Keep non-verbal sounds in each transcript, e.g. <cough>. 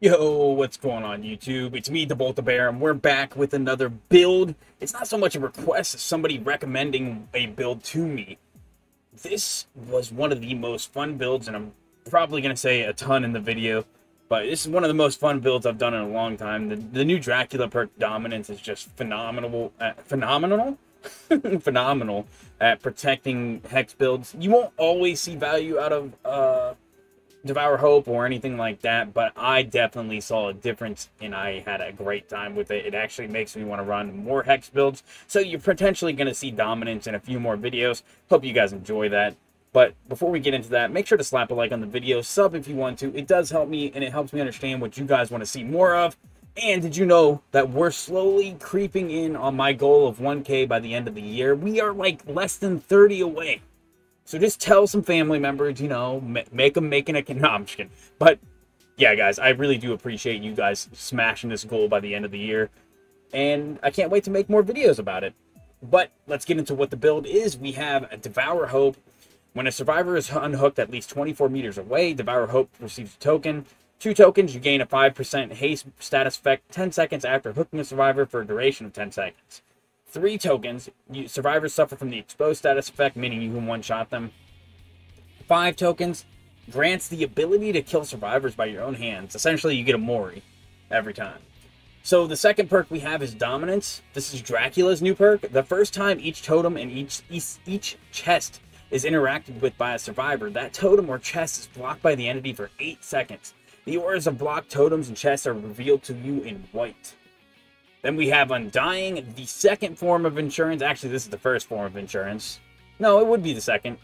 Yo, what's going on YouTube? It's me, the Bolt Bear, and we're back with another build. It's not so much a request as somebody recommending a build to me. This was one of the most fun builds, and I'm probably going to say a ton in the video, but this is one of the most fun builds I've done in a long time. The, the new Dracula perk Dominance is just phenomenal. Uh, phenomenal? <laughs> phenomenal at protecting Hex builds. You won't always see value out of... Uh, Devour Hope or anything like that, but I definitely saw a difference and I had a great time with it. It actually makes me want to run more Hex builds, so you're potentially going to see Dominance in a few more videos. Hope you guys enjoy that. But before we get into that, make sure to slap a like on the video, sub if you want to. It does help me and it helps me understand what you guys want to see more of. And did you know that we're slowly creeping in on my goal of 1K by the end of the year? We are like less than 30 away. So just tell some family members, you know, make them making a... No, I'm just kidding. But yeah, guys, I really do appreciate you guys smashing this goal by the end of the year. And I can't wait to make more videos about it. But let's get into what the build is. We have a Devour Hope. When a survivor is unhooked at least 24 meters away, Devour Hope receives a token. Two tokens, you gain a 5% haste status effect 10 seconds after hooking a survivor for a duration of 10 seconds. Three tokens. You, survivors suffer from the exposed status effect, meaning you can one-shot them. Five tokens. Grants the ability to kill survivors by your own hands. Essentially, you get a Mori every time. So the second perk we have is Dominance. This is Dracula's new perk. The first time each totem and each, each, each chest is interacted with by a survivor, that totem or chest is blocked by the entity for 8 seconds. The auras of blocked totems and chests are revealed to you in white. Then we have Undying, the second form of insurance. Actually, this is the first form of insurance. No, it would be the second.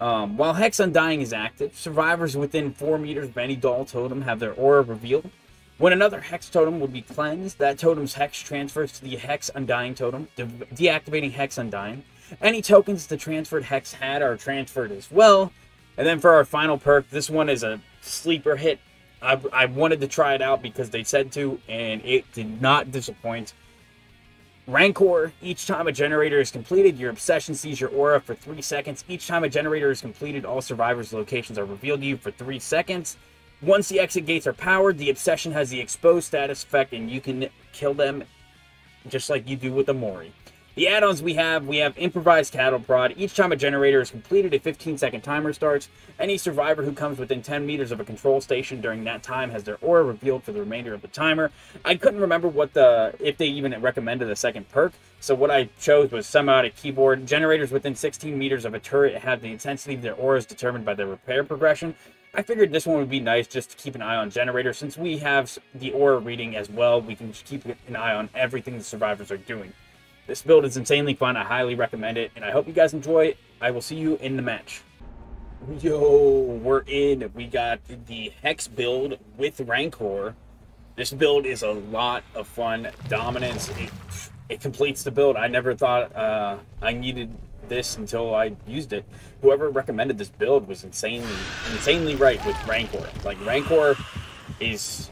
Um, while Hex Undying is active, survivors within 4 meters of any Dull totem have their aura revealed. When another Hex totem would be cleansed, that totem's Hex transfers to the Hex Undying totem, de deactivating Hex Undying. Any tokens the transferred Hex had are transferred as well. And then for our final perk, this one is a sleeper hit I, I wanted to try it out because they said to, and it did not disappoint. Rancor, each time a generator is completed, your obsession sees your aura for 3 seconds. Each time a generator is completed, all survivors' locations are revealed to you for 3 seconds. Once the exit gates are powered, the obsession has the exposed status effect, and you can kill them just like you do with the Mori. The add-ons we have, we have improvised cattle prod. Each time a generator is completed, a 15-second timer starts. Any survivor who comes within 10 meters of a control station during that time has their aura revealed for the remainder of the timer. I couldn't remember what the if they even recommended a second perk, so what I chose was semiotic keyboard. Generators within 16 meters of a turret have the intensity of their auras determined by their repair progression. I figured this one would be nice just to keep an eye on generators. Since we have the aura reading as well, we can just keep an eye on everything the survivors are doing. This build is insanely fun. I highly recommend it, and I hope you guys enjoy it. I will see you in the match. Yo, we're in. We got the Hex build with Rancor. This build is a lot of fun. Dominance, it, it completes the build. I never thought uh, I needed this until I used it. Whoever recommended this build was insanely, insanely right with Rancor. Like, Rancor is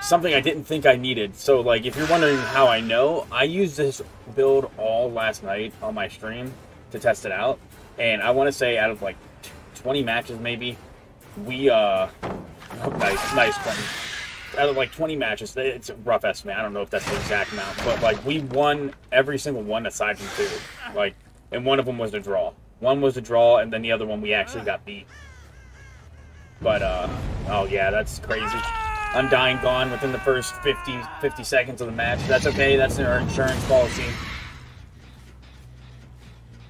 something I didn't think I needed. So, like, if you're wondering how I know, I use this build all last night on my stream to test it out. And I want to say out of, like, 20 matches, maybe, we, uh, oh, nice, nice, Clinton. Out of, like, 20 matches, it's a rough estimate. I don't know if that's the exact amount. But, like, we won every single one aside from two. Like, and one of them was a draw. One was a draw, and then the other one we actually got beat. But, uh, oh, yeah, that's crazy. Undying gone within the first 50, 50 seconds of the match. That's okay. That's our insurance policy.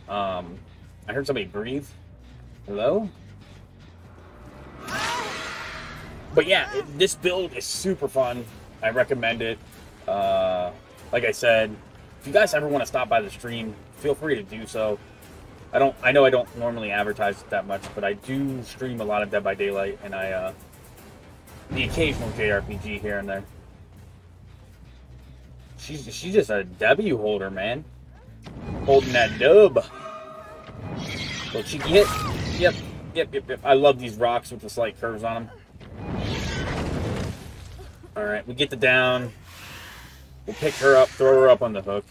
Um, I heard somebody breathe. Hello? But yeah, it, this build is super fun. I recommend it. Uh, like I said, if you guys ever want to stop by the stream, feel free to do so. I don't. I know I don't normally advertise it that much, but I do stream a lot of Dead by Daylight, and I uh, the occasional JRPG here and there. She's she's just a W holder, man. Holding that dub. What she get? Yep, yep, yep, yep. I love these rocks with the slight curves on them. Alright, we get the down. We'll pick her up, throw her up on the hook.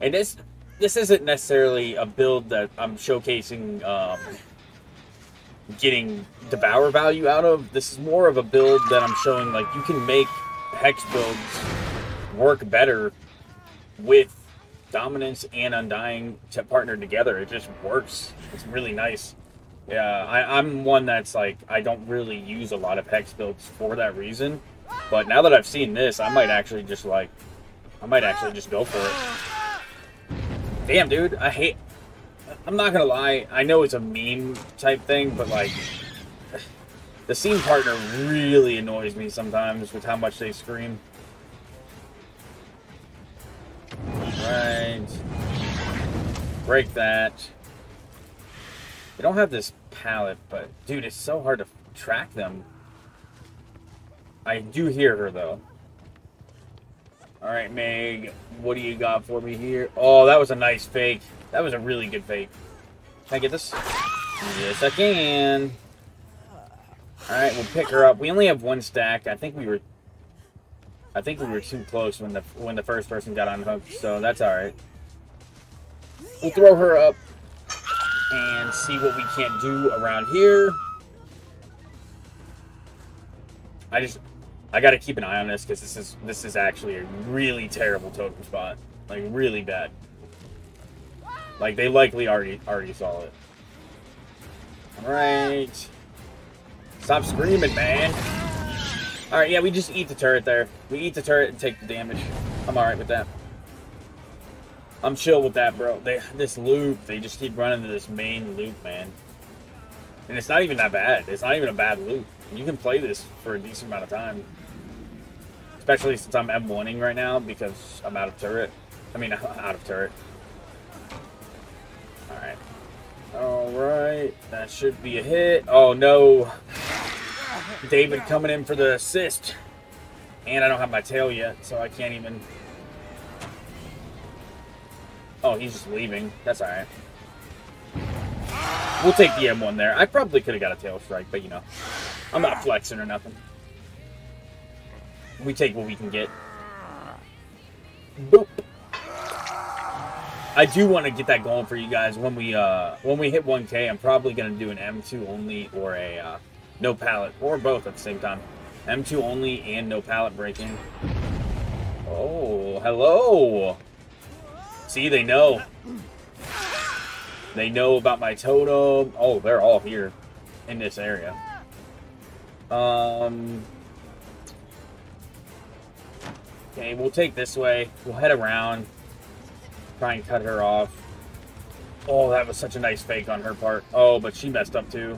And this this isn't necessarily a build that I'm showcasing um, getting devour value out of. This is more of a build that I'm showing like you can make hex builds work better with dominance and undying to partner together. It just works. It's really nice. Yeah, I, I'm one that's like I don't really use a lot of hex builds for that reason. But now that I've seen this, I might actually just like I might actually just go for it. Damn, dude, I hate I'm not gonna lie, I know it's a meme type thing, but like the scene partner really annoys me sometimes with how much they scream. Right. Break that. They don't have this pallet, but dude, it's so hard to track them. I do hear her though. Alright, Meg, what do you got for me here? Oh, that was a nice fake. That was a really good fake. Can I get this? Yes, I can. Alright, we'll pick her up. We only have one stack. I think we were I think we were too close when the when the first person got unhooked, so that's alright. We'll throw her up and see what we can't do around here. I just I gotta keep an eye on this because this is this is actually a really terrible totem spot. Like really bad. Like they likely already already saw it. Alright. Stop screaming, man. Alright, yeah, we just eat the turret there. We eat the turret and take the damage. I'm alright with that. I'm chill with that, bro. They, this loop, they just keep running to this main loop, man. And it's not even that bad. It's not even a bad loop. You can play this for a decent amount of time. Especially since I'm M1ing right now because I'm out of turret. I mean, <laughs> out of turret. Alright. Alright. That should be a hit. Oh, no. David coming in for the assist. And I don't have my tail yet, so I can't even... Oh, he's just leaving. That's alright. We'll take the M1 there. I probably could have got a tail strike, but you know. I'm not flexing or nothing. We take what we can get. Boop. I do want to get that going for you guys when we uh when we hit 1k. I'm probably gonna do an M2 only or a uh, no pallet or both at the same time. M2 only and no pallet breaking. Oh, hello. See, they know. They know about my totem. Oh, they're all here in this area. Um. Okay, we'll take this way. We'll head around. Try and cut her off. Oh, that was such a nice fake on her part. Oh, but she messed up too.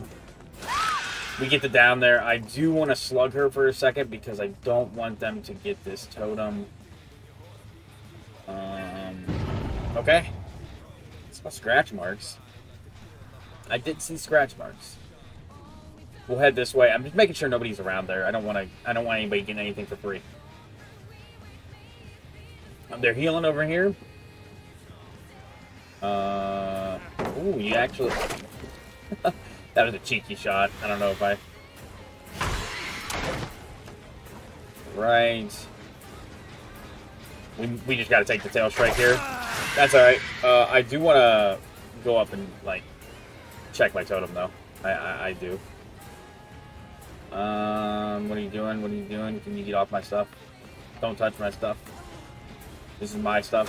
We get the down there. I do want to slug her for a second because I don't want them to get this totem. Um, okay. Saw scratch marks. I did see scratch marks. We'll head this way. I'm just making sure nobody's around there. I don't want to. I don't want anybody getting anything for free. They're healing over here. Uh, ooh, you actually. <laughs> that was a cheeky shot. I don't know if I. Right. We, we just got to take the tail strike here. That's alright. Uh, I do want to go up and, like, check my totem, though. I, I, I do. Um, what are you doing? What are you doing? Can you get off my stuff? Don't touch my stuff. This is my stuff.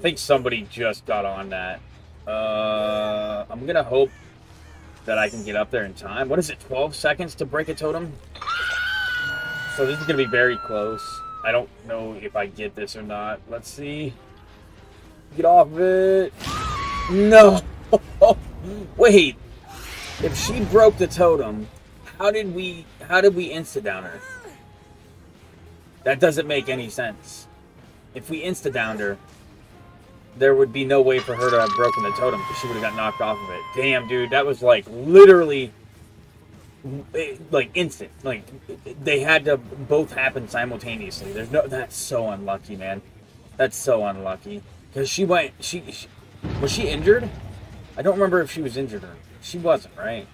Think somebody just got on that. Uh, I'm gonna hope that I can get up there in time. What is it, 12 seconds to break a totem? So this is gonna be very close. I don't know if I get this or not. Let's see. Get off of it. No. <laughs> Wait. If she broke the totem, how did we how did we insta down her? That doesn't make any sense. If we insta downed her, there would be no way for her to have broken the totem because she would have got knocked off of it. Damn, dude, that was like literally eh, like instant. Like they had to both happen simultaneously. There's no that's so unlucky, man. That's so unlucky. Cuz she went she, she was she injured? I don't remember if she was injured or she wasn't, right?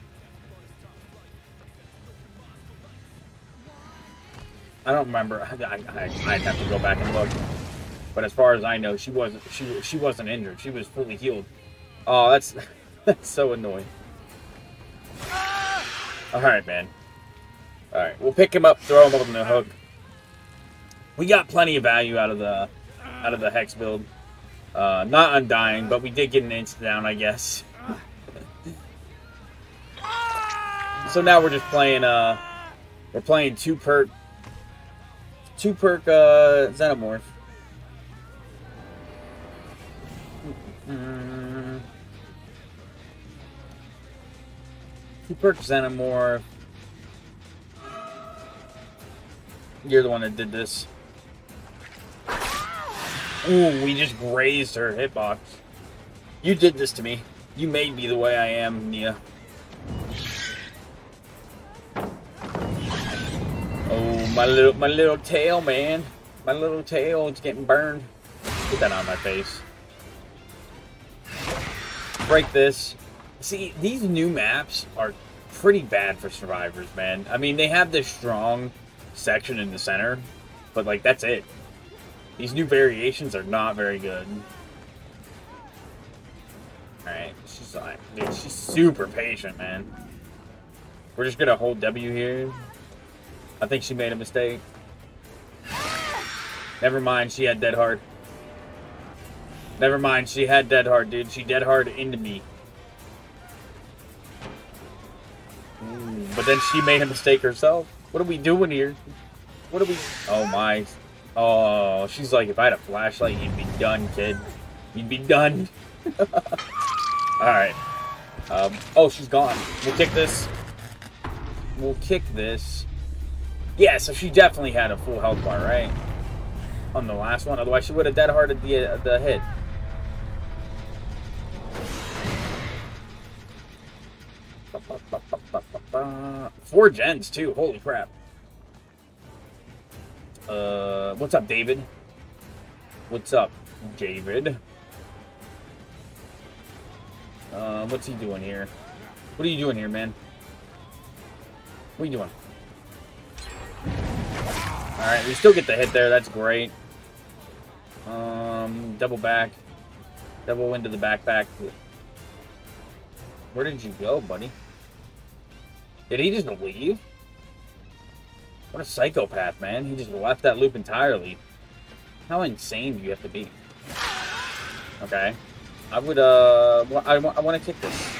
I don't remember. I, I, I'd have to go back and look. But as far as I know, she wasn't she she wasn't injured. She was fully healed. Oh, that's <laughs> that's so annoying. All right, man. All right, we'll pick him up, throw him on the hook. We got plenty of value out of the out of the hex build. Uh, not undying, but we did get an insta down, I guess. <laughs> so now we're just playing. Uh, we're playing two perk, two perk uh, xenomorph. Mm. Two perk xenomorph. You're the one that did this. Ooh, we just grazed her hitbox. You did this to me. You made me the way I am, Nea. Oh, my little my little tail, man. My little tail is getting burned. Get that on my face. Break this. See, these new maps are pretty bad for survivors, man. I mean, they have this strong section in the center, but like that's it. These new variations are not very good. Alright, she's like, dude, she's super patient, man. We're just gonna hold W here. I think she made a mistake. Never mind, she had dead hard. Never mind, she had dead hard, dude. She dead hard into me. Ooh, but then she made a mistake herself. What are we doing here? What are we... Oh, my... Oh, she's like, if I had a flashlight, you'd be done, kid. You'd be done. <laughs> Alright. Um, oh, she's gone. We'll kick this. We'll kick this. Yeah, so she definitely had a full health bar, right? On the last one. Otherwise, she would have dead hearted the, uh, the hit. Four gens, too. Holy crap. Uh, what's up, David? What's up, David? Uh, what's he doing here? What are you doing here, man? What are you doing? Alright, we still get the hit there. That's great. Um, double back. Double into the backpack. Where did you go, buddy? Did he just leave? What a psychopath, man. He just left that loop entirely. How insane do you have to be? Okay. I would, uh... I, I want to kick this.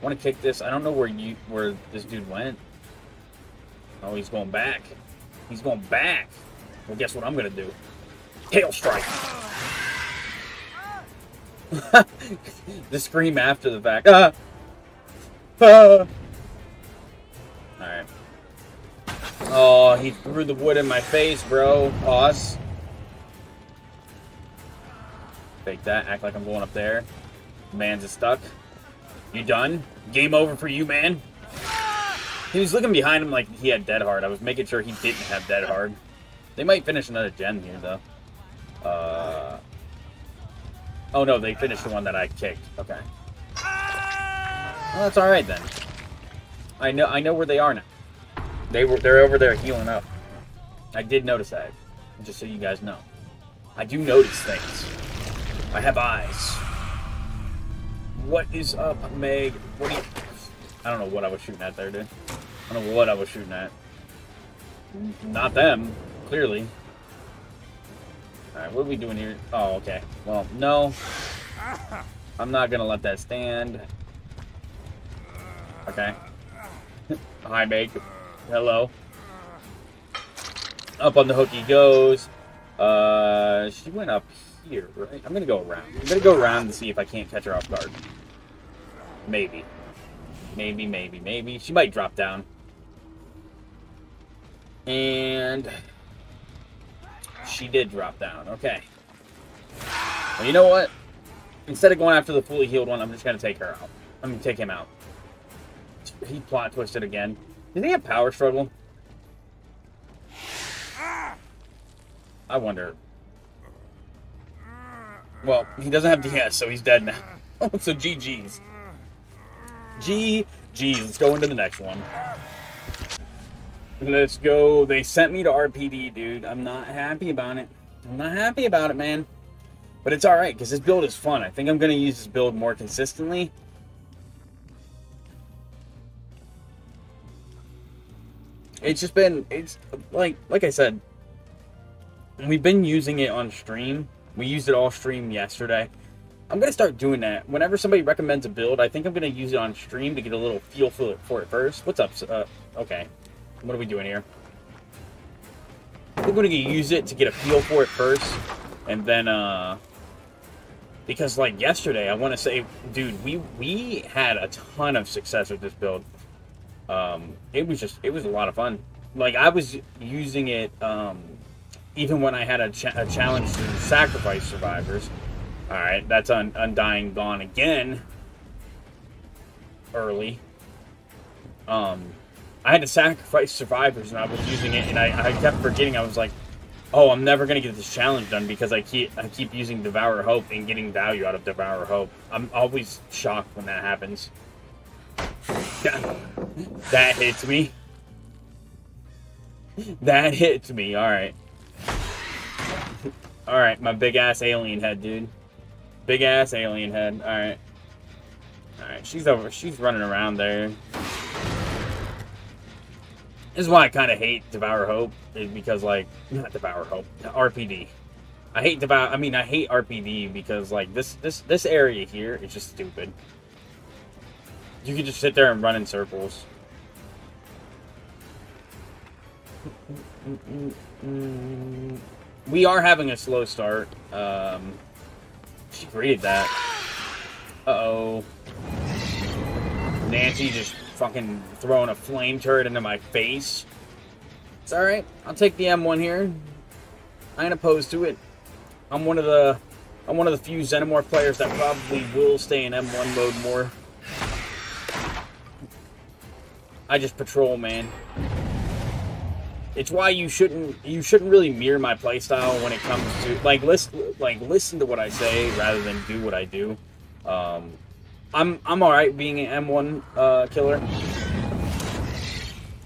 I want to kick this. I don't know where you where this dude went. Oh, he's going back. He's going back. Well, guess what I'm going to do? Tail strike. <laughs> the scream after the fact. <laughs> Alright. Oh, he threw the wood in my face, bro. Boss. Fake that. Act like I'm going up there. Man's is stuck. You done? Game over for you, man? He was looking behind him like he had dead hard. I was making sure he didn't have dead hard. They might finish another gen here, though. Uh... Oh, no, they finished the one that I kicked. Okay. Well, that's alright, then. I know I know where they are now. They were they're over there healing up. I did notice that. Just so you guys know. I do notice things. I have eyes. What is up, Meg? What do you I don't know what I was shooting at there, dude. I don't know what I was shooting at. Not them, clearly. Alright, what are we doing here? Oh, okay. Well, no. I'm not gonna let that stand. Okay. Hi, Meg. Hello. Up on the hook he goes. Uh, she went up here, right? I'm gonna go around. I'm gonna go around to see if I can't catch her off guard. Maybe. Maybe, maybe, maybe. She might drop down. And... She did drop down. Okay. Well, you know what? Instead of going after the fully healed one, I'm just gonna take her out. I'm gonna take him out. He plot twisted again. Did he have power struggle? I wonder. Well, he doesn't have DS, so he's dead now. <laughs> so GG's. GG's. Let's go into the next one. Let's go. They sent me to RPD, dude. I'm not happy about it. I'm not happy about it, man. But it's alright, because this build is fun. I think I'm going to use this build more consistently. It's just been, it's like, like I said, we've been using it on stream. We used it all stream yesterday. I'm to start doing that. Whenever somebody recommends a build, I think I'm to use it on stream to get a little feel for it, for it first. What's up? Uh, okay. What are we doing here? We're to use it to get a feel for it first. And then, uh... Because, like, yesterday, I want to say, dude, we, we had a ton of success with this build. Um, it was just, it was a lot of fun. Like, I was using it, um, even when I had a, cha a challenge to sacrifice survivors. Alright, that's un Undying gone again. Early. Um, I had to sacrifice survivors and I was using it and I, I kept forgetting. I was like, oh, I'm never going to get this challenge done because I keep, I keep using Devour Hope and getting value out of Devour Hope. I'm always shocked when that happens. That hits me. That hits me. Alright. Alright, my big ass alien head, dude. Big ass alien head. Alright. Alright, she's over. She's running around there. This is why I kind of hate Devour Hope, is because, like, not Devour Hope, RPD. I hate Devour, I mean, I hate RPD because, like, this, this, this area here is just stupid. You can just sit there and run in circles. We are having a slow start. Um, she greeted that. Uh-oh. Nancy just fucking throwing a flame turret into my face. It's alright. I'll take the M1 here. I ain't opposed to it. I'm one of the I'm one of the few Xenomorph players that probably will stay in M1 mode more. I just patrol, man. It's why you shouldn't you shouldn't really mirror my playstyle when it comes to like listen like listen to what I say rather than do what I do. Um, I'm I'm all right being an M1 uh, killer.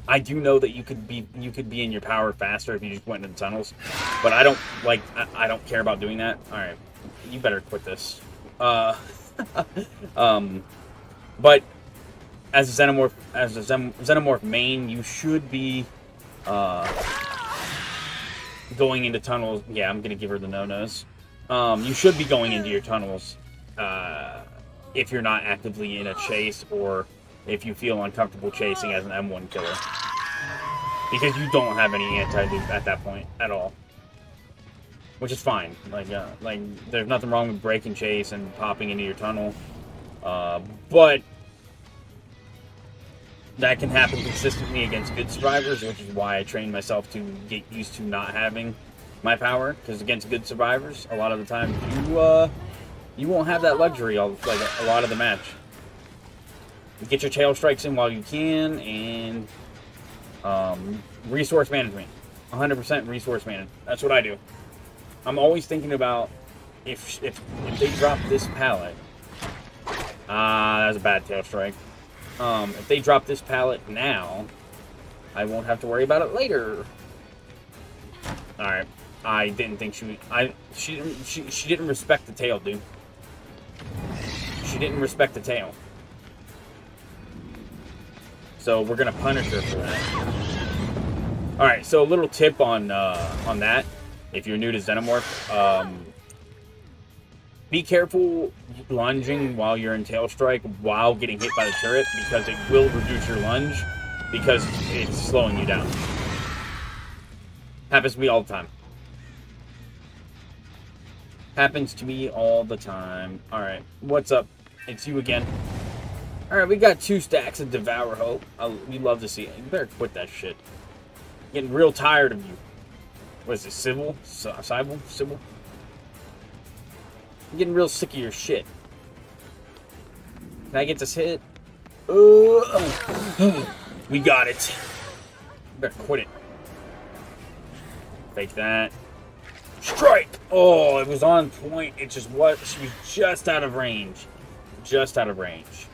I do know that you could be you could be in your power faster if you just went into tunnels, but I don't like I, I don't care about doing that. All right, you better quit this. Uh, <laughs> um, but as a xenomorph as a xenomorph main, you should be uh, going into tunnels. Yeah, I'm gonna give her the no nos. Um, you should be going into your tunnels. Uh, if you're not actively in a chase or if you feel uncomfortable chasing as an M1 killer. Because you don't have any anti-loop at that point at all. Which is fine. Like, uh, like there's nothing wrong with breaking chase and popping into your tunnel. Uh, but that can happen consistently against good survivors, which is why I train myself to get used to not having my power. Because against good survivors, a lot of the time you uh, you won't have that luxury all, like a lot of the match. Get your tail strikes in while you can, and um, resource management. 100% resource management. That's what I do. I'm always thinking about if if, if they drop this pallet. Ah, uh, that was a bad tail strike. Um, if they drop this pallet now, I won't have to worry about it later. Alright. I didn't think she I she she she didn't respect the tail, dude. She didn't respect the tail. So we're gonna punish her for that. Alright, so a little tip on uh, on that, if you're new to Xenomorph, um, be careful lunging while you're in tail strike while getting hit by the turret because it will reduce your lunge because it's slowing you down. Happens to me all the time. Happens to me all the time. Alright, what's up? It's you again. Alright, we got two stacks of Devour Hope. We love to see it. You better quit that shit. Getting real tired of you. What is it, Civil? Civil? Civil? I'm getting real sick of your shit. Can I get this hit? Uh, we got it. Better quit it. Fake that. Strike! Oh, it was on point. It just was. She was just out of range. Just out of range.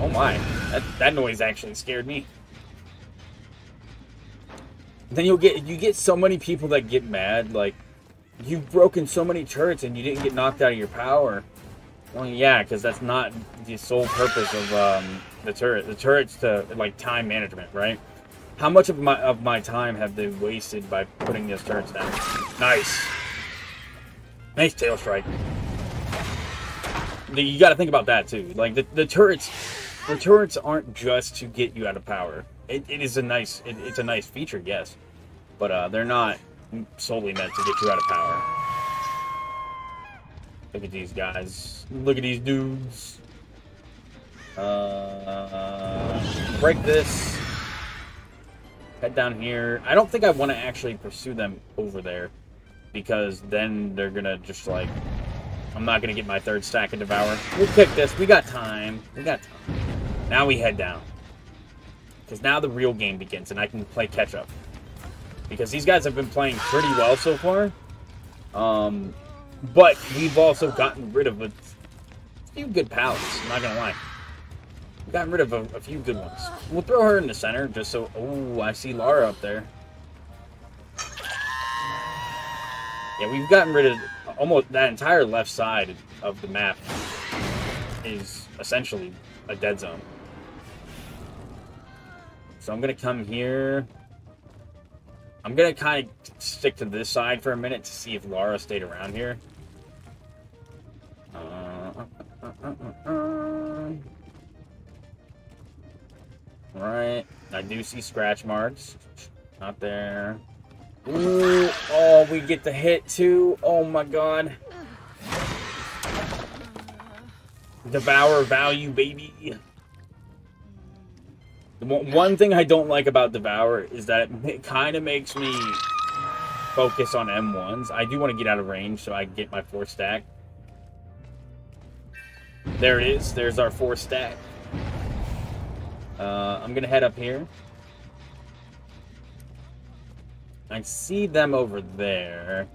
Oh my. That, that noise actually scared me. Then you'll get you get so many people that get mad, like you've broken so many turrets and you didn't get knocked out of your power. Well, yeah, because that's not the sole purpose of um, the turret. The turret's to like time management, right? How much of my of my time have they wasted by putting these turrets down? Nice, nice tail strike. You got to think about that too. Like the the turrets, the turrets aren't just to get you out of power. It, it is a nice it, it's a nice feature, yes, but uh, they're not solely meant to get you out of power. Look at these guys. Look at these dudes. Uh, break this. Head down here. I don't think I want to actually pursue them over there. Because then they're going to just like... I'm not going to get my third stack of Devour. We'll kick this. We got time. We got time. Now we head down. Because now the real game begins and I can play catch-up. Because these guys have been playing pretty well so far. Um, but we've also gotten rid of a few good pals, I'm not going to lie. We've gotten rid of a, a, few good ones. We'll throw her in the center just so... Oh, I see Lara up there. Yeah, we've gotten rid of almost that entire left side of the map is essentially a dead zone. So I'm going to come here. I'm to kind of stick to this side for a minute to see if Lara stayed around here. Uh, uh, uh, right. I do see scratch marks. Not there. Ooh, oh, we get the hit too. Oh my god. Devour value, baby. One thing I don't like about Devour is that it kind of makes me focus on M1s. I do want to get out of range so I can get my four stack. There it is. There's our four stack. Uh, I'm going to head up here. I see them over there.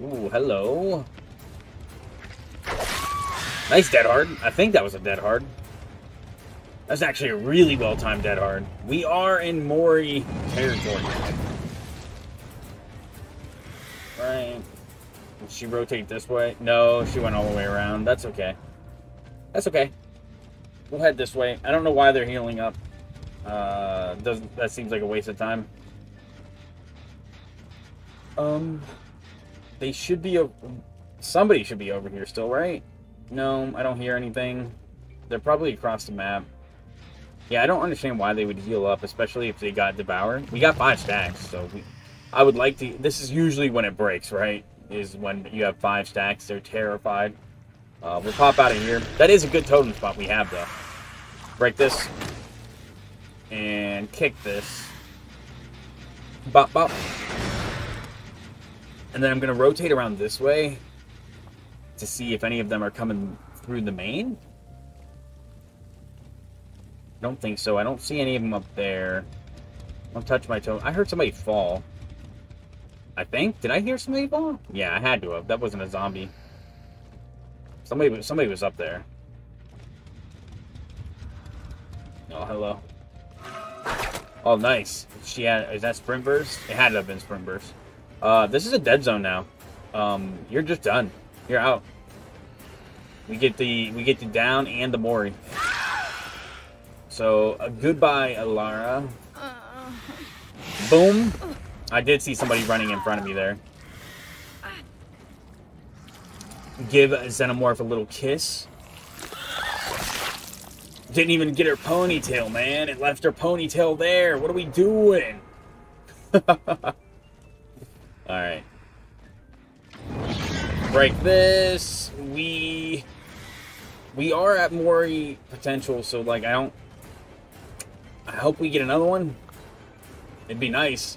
Ooh, hello. Nice dead hard. I think that was a dead hard. That's actually a really well-timed dead hard. We are in Mori territory. Right. Did she rotate this way? No, she went all the way around. That's okay. That's okay. We'll head this way. I don't know why they're healing up. Uh, doesn't that seems like a waste of time. Um, they should be. A, somebody should be over here still, right? No, I don't hear anything. They're probably across the map. Yeah, I don't understand why they would heal up, especially if they got devoured. We got five stacks, so we, I would like to... This is usually when it breaks, right? Is when you have five stacks. They're terrified. Uh, we'll pop out of here. That is a good totem spot we have, though. Break this. And kick this. Bop, bop. And then I'm going to rotate around this way to see if any of them are coming through the main. Don't think so. I don't see any of them up there. Don't touch my toe. I heard somebody fall. I think. Did I hear somebody fall? Yeah, I had to have. That wasn't a zombie. Somebody, somebody was up there. Oh, hello. Oh, nice. She had. Is that sprint burst? It had to have been sprint burst. Uh, this is a dead zone now. Um, you're just done. You're out. We get the we get the down and the Mori. So, uh, goodbye, Alara. Boom. I did see somebody running in front of me there. Give Xenomorph a little kiss. Didn't even get her ponytail, man. It left her ponytail there. What are we doing? <laughs> Alright. Break this. We... We are at Mori potential, so, like, I don't... I hope we get another one. It'd be nice.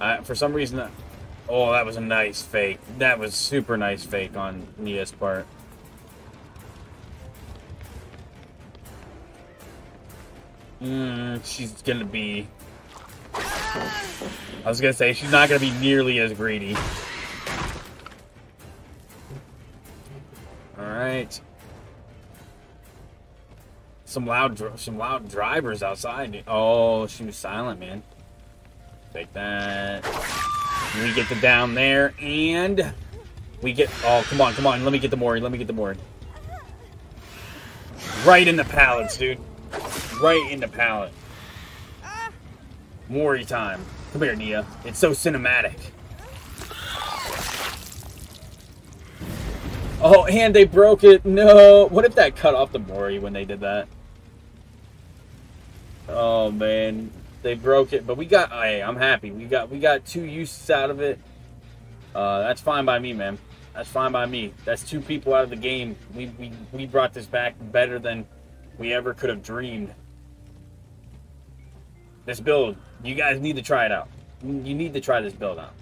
Uh, for some reason, that, oh, that was a nice fake. That was super nice fake on Nea's part. Mm, she's gonna be... I was gonna say, she's not gonna be nearly as greedy. Some loud, some loud drivers outside. Oh, she was silent, man. Take that. We get the down there, and we get... Oh, come on, come on. Let me get the Mori. Let me get the Mori. Right in the pallets, dude. Right in the pallet. Mori time. Come here, Nea. It's so cinematic. Oh, and they broke it. No. What if that cut off the Mori when they did that? Oh, man. They broke it. But we got... Hey, I'm happy. We got we got two uses out of it. Uh, that's fine by me, man. That's fine by me. That's two people out of the game. We, we, we brought this back better than we ever could have dreamed. This build, you guys need to try it out. You need to try this build out.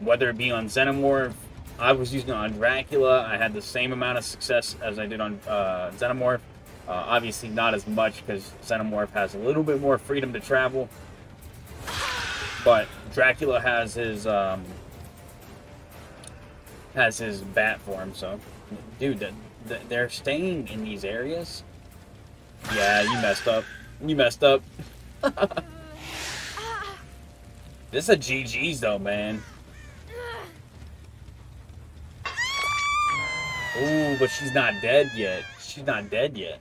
Whether it be on Xenomorph, I was using it on Dracula. I had the same amount of success as I did on uh, Xenomorph. Uh, obviously, not as much because Xenomorph has a little bit more freedom to travel. But Dracula has his um, has his bat form. So, dude, they're staying in these areas. Yeah, you messed up. You messed up. <laughs> this is a GG's though, man. Ooh, but she's not dead yet. She's not dead yet.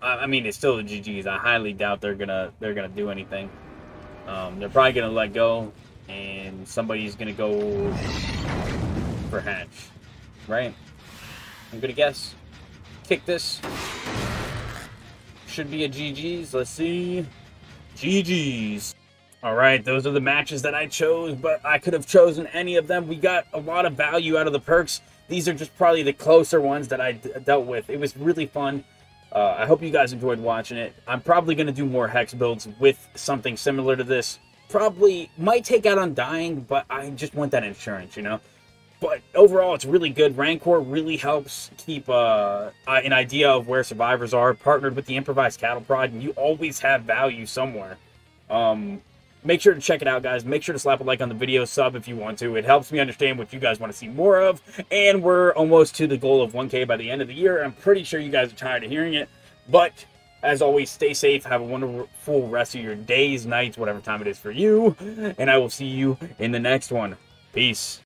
I mean, it's still the GG's. I highly doubt they're gonna they're gonna do anything. Um, they're probably gonna let go, and somebody's gonna go for Hatch, right? I'm gonna guess. Kick this. Should be a GG's. Let's see. GG's. All right, those are the matches that I chose, but I could have chosen any of them. We got a lot of value out of the perks. These are just probably the closer ones that I dealt with. It was really fun. Uh, I hope you guys enjoyed watching it. I'm probably going to do more Hex builds with something similar to this. Probably might take out Undying, but I just want that insurance, you know? But overall, it's really good. Rancor really helps keep uh, an idea of where survivors are, partnered with the improvised cattle prod, and you always have value somewhere. Um, make sure to check it out, guys. Make sure to slap a like on the video, sub if you want to. It helps me understand what you guys want to see more of. And we're almost to the goal of 1K by the end of the year. I'm pretty sure you guys are tired of hearing it. But as always, stay safe. Have a wonderful rest of your days, nights, whatever time it is for you. And I will see you in the next one. Peace.